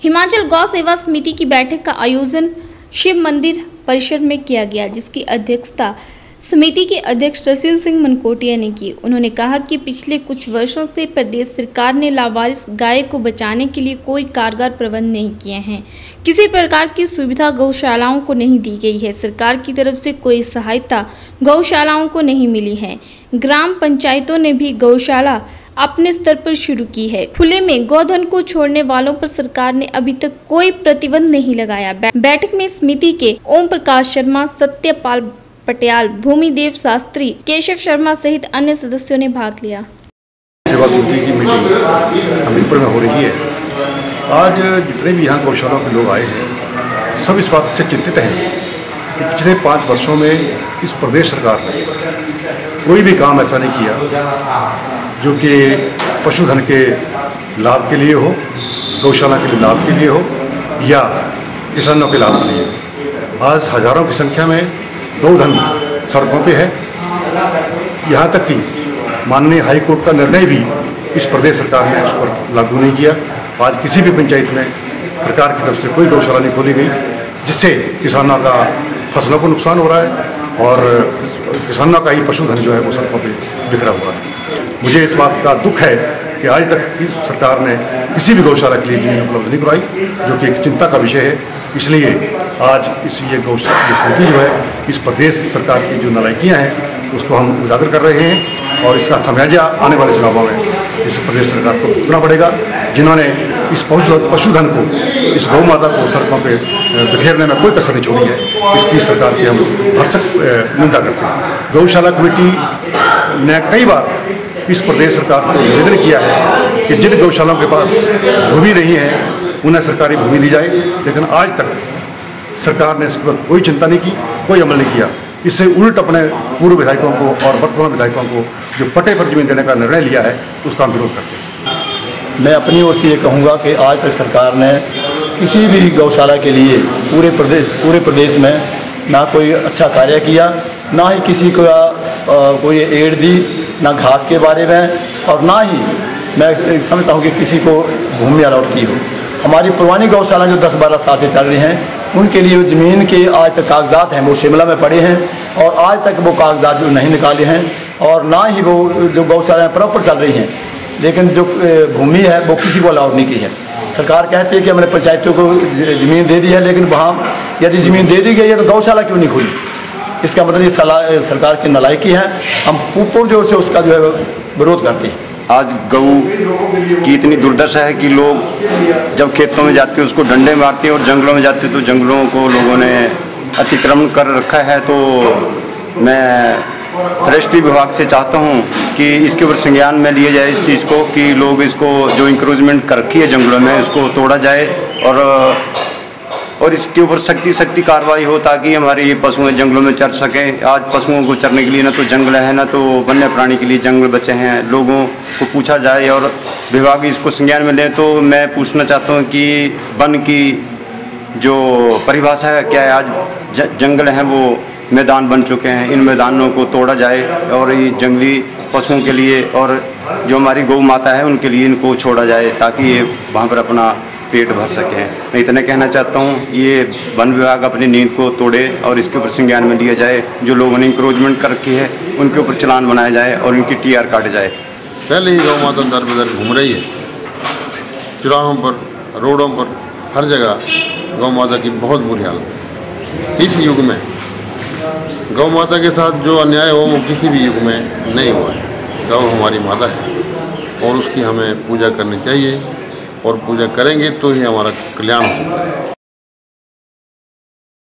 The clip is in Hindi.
हिमाचल गौ सेवा समिति की बैठक का आयोजन शिव मंदिर परिसर में किया गया, जिसकी अध्यक्षता समिति के अध्यक्ष रसील सिंह मनकोटिया ने की। उन्होंने कहा कि पिछले कुछ वर्षों से प्रदेश सरकार ने लावारिस गाय को बचाने के लिए कोई कारगर प्रबंध नहीं किए हैं। किसी प्रकार की सुविधा गौशालाओं को नहीं दी गई है। सरकार की तरफ़ से कोई सहायता गौशालाओं को नहीं मिली है। ग्राम पंचायतों ने भी गौशाला अपने स्तर पर शुरू की है। खुले में गौधन को छोड़ने वालों पर सरकार ने अभी तक कोई प्रतिबंध नहीं लगाया। बैठक में समिति के ओम प्रकाश शर्मा, सत्यपाल पटियाल, भूमिदेव शास्त्री, केशव शर्मा सहित अन्य सदस्यों ने भाग लिया। सेवा समिति की मीटिंग हमीरपुर में हो रही है। आज जितने भी यहाँ गौशालाओं के लोग आए हैं, सब इस बात से चिंतित हैं कि पिछले पाँच वर्षों में इस प्रदेश सरकार ने कोई भी काम ऐसा नहीं किया जो कि पशुधन के लाभ के लिए हो, गौशाला के लाभ के लिए हो, या किसानों के लाभ के लिए। आज हज़ारों की संख्या में गौधन सड़कों पे है। यहाँ तक कि माननीय हाई कोर्ट का निर्णय भी इस प्रदेश सरकार ने उस पर लागू नहीं किया। आज किसी भी पंचायत में सरकार की तरफ़ से कोई गौशाला नहीं खोली गई, जिससे किसानों का फ़सलों को नुकसान हो रहा है और किसानों का ही पशुधन जो है वो सड़कों पर बिखरा हुआ है। मुझे इस बात का दुख है कि आज तक की सरकार ने किसी भी गौशाला के लिए ज़मीन उपलब्ध नहीं कराई जो कि एक चिंता का विषय है। इसलिए आज इस ये गौशाला समिति जो है इस प्रदेश सरकार की जो नालायकियाँ हैं उसको हम उजागर कर रहे हैं और इसका खमियाजा आने वाले चुनावों में इस प्रदेश सरकार को भुगतना पड़ेगा। जिन्होंने इस पशु पशुधन को इस गौ माता को सड़कों पे अ, बिखेरने में कोई कसर नहीं छोड़ी है इसकी सरकार की हम भरसक निंदा करते हैं। गौशाला कमेटी ने कई बार इस प्रदेश सरकार को निवेदन किया है कि जिन गौशालाओं के पास भूमि नहीं है, उन्हें सरकारी भूमि दी जाए। लेकिन आज तक सरकार ने इस पर कोई चिंता नहीं की, कोई अमल नहीं किया। इससे उल्ट अपने पूर्व विधायकों को और वर्तमान विधायकों को जो पटे पर ज़मीन देने का निर्णय लिया है, उसका हम विरोध करते हैं। मैं अपनी ओर से ये कहूँगा कि आज तक सरकार ने किसी भी गौशाला के लिए पूरे प्रदेश पूरे प्रदेश में ना कोई अच्छा कार्य किया, ना ही किसी को कोई एड दी। ना घास के बारे में और ना ही मैं समझता हूँ कि किसी को भूमि अलॉट की हो। हमारी पुरानी गौशाला जो 10-12 साल से चल रही हैं, उनके लिए ज़मीन के आज तक कागजात हैं, वो शिमला में पड़े हैं और आज तक वो कागजात जो नहीं निकाले हैं और ना ही वो जो गौशालाएँ प्रॉपर चल रही हैं, लेकिन जो भूमि है, वो किसी को अलाउड नहीं की है। सरकार कहती है कि हमने पंचायतों को ज़मीन दे दी है, लेकिन वहाँ यदि ज़मीन दे दी गई है तो गौशाला क्यों नहीं खुली? इसका मतलब ये सरकार की नलायकी है। हम पू- ज़ोर से उसका जो है विरोध करते हैं। आज गऊ की इतनी दुर्दशा है कि लोग जब खेतों में जाते हैं, उसको डंडे मारते हैं और जंगलों में जाते हैं तो जंगलों को लोगों ने अतिक्रमण कर रखा है। तो मैं फॉरेस्ट्री विभाग से चाहता हूँ कि इसके ऊपर संज्ञान में लिए जाए इस चीज़ को, कि लोग इसको जो इंक्रोचमेंट कर रखी है जंगलों में, उसको तोड़ा जाए और और इसके ऊपर सख्ती सख्ती कार्रवाई हो ताकि हमारे ये पशुएँ जंगलों में चर सकें। आज पशुओं को चरने के लिए ना तो जंगल है, ना तो वन्य प्राणी के लिए जंगल बचे हैं। लोगों को पूछा जाए और विभाग इसको संज्ञान में लें तो मैं पूछना चाहता हूँ कि वन की जो परिभाषा है, क्या है आज जंगल हैं, वो मैदान बन चुके हैं। इन मैदानों को तोड़ा जाए और ये जंगली पशुओं के लिए और जो हमारी गौ माता है, उनके लिए इनको छोड़ा जाए ताकि ये वहाँ पर अपना पेट भर सकें मैं इतना कहना चाहता हूँ, ये वन विभाग अपनी नींद को तोड़े और इसके ऊपर संज्ञान में लिया जाए, जो लोगों ने इंक्रोचमेंट कर रखी है, उनके ऊपर चलान बनाया जाए और उनकी टी आर काटे जाए। पहले ही गौ माता दर बदर घूम रही है। चौराहों पर, रोडों पर, हर जगह गौ माता की बहुत बुरी हालत है। इस युग में गौ माता के साथ जो अन्याय हो, वो किसी भी युग में नहीं हुआ है। गौ हमारी माता है और उसकी हमें पूजा करनी चाहिए। और पूजा करेंगे तो ही हमारा कल्याण होता है